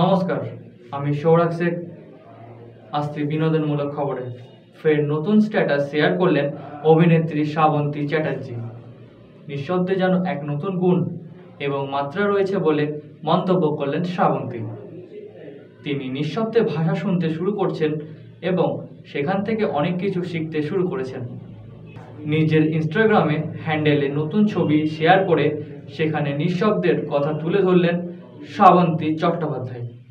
নমস্কার, আমি সৌরাগ শেখ। আসছি বিনোদনমূলক খবরে ফের নতুন স্ট্যাটাস শেয়ার করলেন অভিনেত্রী শ্রাবন্তী চ্যাটার্জি। নিঃশব্দে যেন এক নতুন গুণ এবং মাত্রা রয়েছে বলে মন্তব্য করলেন শ্রাবন্তী। তিনি নিঃশব্দে ভাষা শুনতে শুরু করছেন এবং সেখান থেকে অনেক কিছু শিখতে শুরু করেছেন। নিজের ইনস্টাগ্রামে হ্যান্ডেলে নতুন ছবি শেয়ার করে সেখানে নিঃশব্দের কথা তুলে ধরলেন শ্রাবন্তী চট্টোপাধ্যায়।